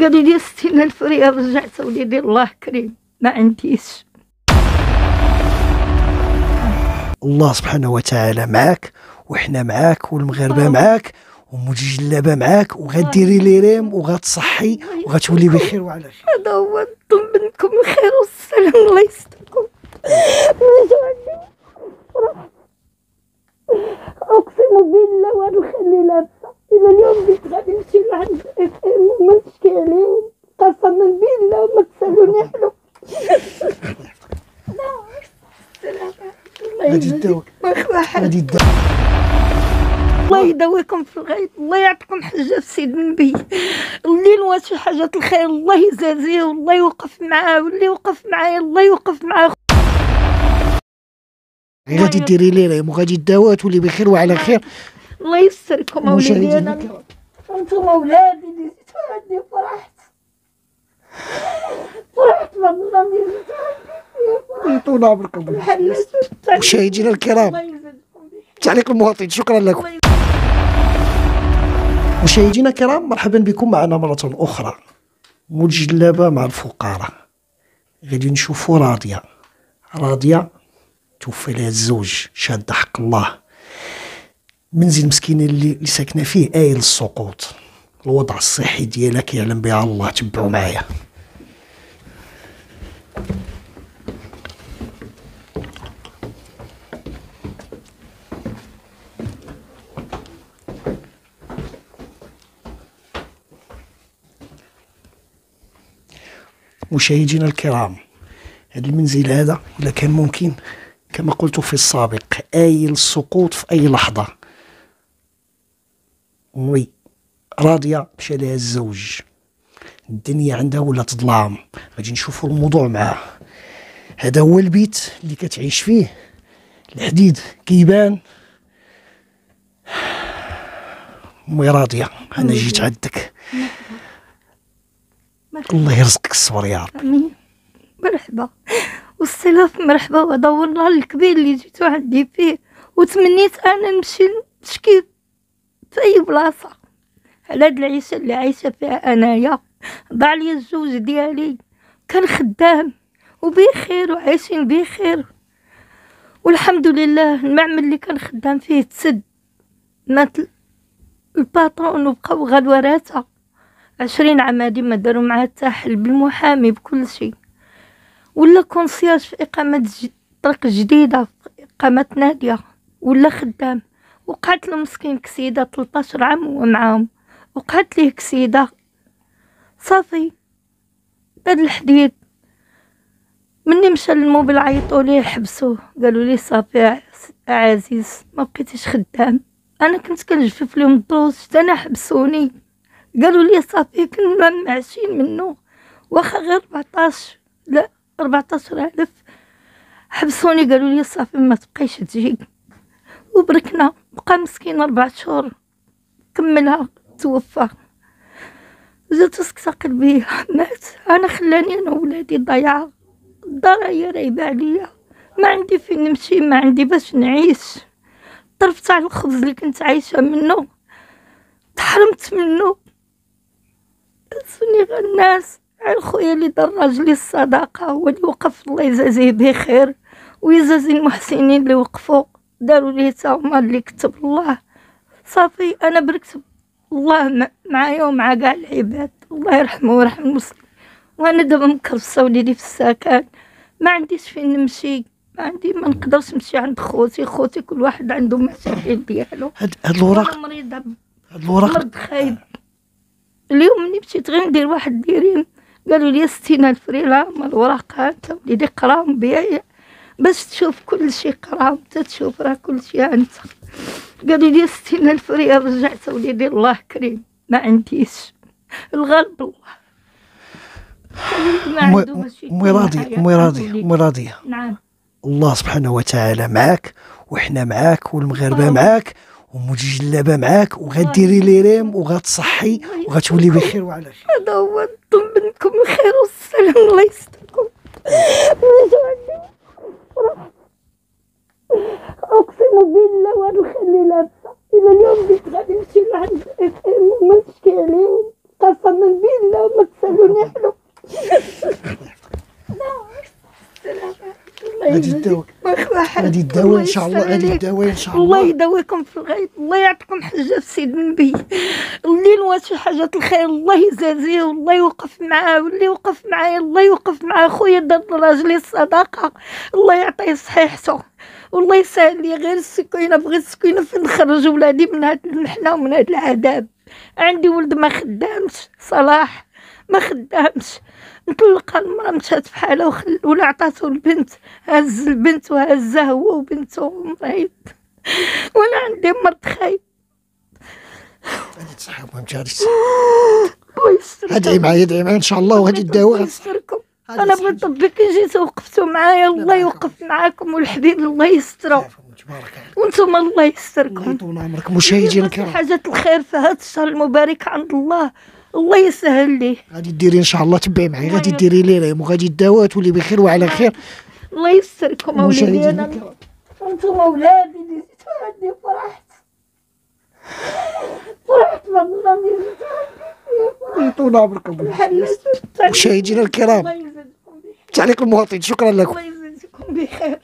قالوا لي ستين ألف ريال رجعت وليدي الله كريم ما عنديش. الله سبحانه وتعالى معاك وحنا معاك والمغاربة معاك ومجلبة معاك وغديري لي ريم وغتصحي وغتولي بخير وعلى خير. هذا هو نطلب منكم الخير والسلام الله يستركم. أقسم بالله وأنا نخلي لابسه إلى اليوم قلت غادي نمشي لعند إف إم وما نشكي عليهم قسما بالله ما تسالوني حلو الله غادي يجزيك. تداوك غادي تداوك الله يداويكم في الغيب الله يعطيكم حاجة في سيد النبي. اللي نوى شي حاجة الخير الله يجازيه والله يوقف معاه واللي وقف معايا الله يوقف معاه. غادي ديري لي ريم وغادي تداوى وتولي بخير وعلى خير. الله يستركم أولادي. أنا أنتم أولادي اللي عندي فرحت. فرحت والله اللي عندي عمركم. بحال مشاهدينا الكرام. تعليق المواطن شكرا لكم. مشاهدينا الكرام مرحبا بكم معنا مرة أخرى. مجلبة مع الفقراء. غادي نشوفوا راضية. راضية توفى لها الزوج شاد حق الله. منزل مسكين اللي, اللي ساكنة فيه آيل السقوط. الوضع الصحي ديالها كيعلم بها الله تبعوا معايا. مشاهدينا الكرام هذا المنزل هذا إذا كان ممكن؟ كما قلت في السابق آيل السقوط في أي لحظة. وي راضية مشى لها الزوج. الدنيا عندها ولات ظلام غادي نشوفوا الموضوع معاه. هذا هو البيت اللي كتعيش فيه. الحديد كيبان. امي راضية أنا جيت عندك. الله يرزقك الصبر يا رب. آمين. مرحبا. والسلاف مرحبا وهذا هو النهار الكبير اللي جيتو عندي فيه. وتمنيت أنا نمشي نشكي في أي بلاصة. على هاد العيشة اللي عايشة فيها أنايا. ضاع لي الزوج ديالي. كان خدام. وبخير وعايشين بخير. والحمد لله المعمل اللي كان خدام فيه تسد. مات الباترون وبقاو ورثه عشرين عام هادي ما داروا معاه حل بالمحامي بكل شيء. ولا كونسياج في إقامة ج... طريق جديدة في إقامة نادية ولا خدام. وقعت له مسكين كسيدة 13 عام وهو معاهم وقعت ليه كسيدة؟ صافي. هاد الحديد مني مشى للموبيل عيطوا ليه حبسوه. قالوا لي صافي عزيز ما بقيتيش خدام. أنا كنت كنجفف لهم الدروس حتى أنا حبسوني. قالوا لي صافي كنا معشين منه واخا غير 14 لا 14 ألف. حبسوني قالوا لي صافي ما تبقيش تجي. وبركنا بقى مسكين أربع شهور. كملها توفى. جات سكتة قلبي مات. أنا خلاني أنا ولادي ضيعة الدار هي رايبة عليا. ما عندي فين نمشي ما عندي باش نعيش. طرف تاع الخبز اللي كنت عايشة منه. تحرمت منه. سني غير الناس. على خويا اللي دار راجلي الصداقة هو اللي وقف الله يجازيه بخير ويجازي المحسنين اللي وقفوا. داروا ليه تا هما اللي كتب الله. صافي أنا بركت الله معايا ومع كاع العباد. الله يرحمه ويرحم المسلمين. وأنا دابا مكرسة وليدي في السكن. ما عنديش فين نمشي. ما عندي ما نقدرش نمشي عند خوتي. خوتي كل واحد عنده مشاكل ديالو. هاد هاد الوراق مريضة. هاد الوراق مرض خايب. اليوم ملي مشيت غير ندير واحد ديرين. قالوا لي ستين ألف ريال الوراق أنت وليدي قراهم بيا باش تشوف كل شيء قراهم انت تشوف راه كل شيء أنت. قالوا لي ستين ألف ريال رجعت وليدي الله كريم ما عنديش. الغالب الله. امي راضية. امي راضية امي راضية. نعم. الله سبحانه وتعالى معاك وحنا معاك والمغاربة آه. ومجلبه معاك وغديري لي ريم وغتصحي وغتولي بخير وعلى خير. هذا هو نطلب منكم الخير والسلام الله يستركم. أقسم بالله وأنا نخلي لابسة. إلى اليوم قلت غادي نمشي لعند اف أم وما نشكي عليهم قسما بالله لا ما تسألوني حلو. هادي الدواء هادي الدواء إن شاء الله هادي الدواء إن شاء الله الله. يداويكم في الغيب الله يعطيكم حجه في سيد النبي. اللي نوى شي حاجة الخير الله يجازيه والله يوقف معاه واللي يوقف معايا الله يوقف معاه. خويا دار راجلي الصداقة الله يعطيه صحيحته والله يسهل لي غير السكينة بغيت السكينة فين نخرج ولادي من هاد المحنه ومن هاد العذاب. عندي ولد ما خدامش صلاح. ما خدامش. مطلقة المرأة مشات في حالها وخل ولا عطاتو البنت. هز البنت وهزها هو وبنته مريض وأنا عندي مرض خايب. هادي تصحى ما مشاريش الله ادعي معايا ادعي معايا إن شاء الله الله الدواء أنا. بغيت ربي كي جيتو وقفتوا معايا الله. يوقف معاكم والحبيب الله يسترو وأنتم الله. الله يستركم. يطول عمرك مشاهدينا الكرام. حاجة الخير في هذا الشهر المبارك عند الله. الله يسهل ليه. غادي ديري إن شاء الله تبعي معايا. غادي. ديري لي ريم وغادي الدواء تولي بخير وعلى خير. الله يستركم أولادي. أنا أنتم أولادي اللي جيتوا عندي فرحت. فرحت والله اللي جيتوا عندي. يطول عمرك أبوي. فرحت مشاهدينا الكرام. تعليق المواطن شكرا لكم. الله يزيدكم بخير.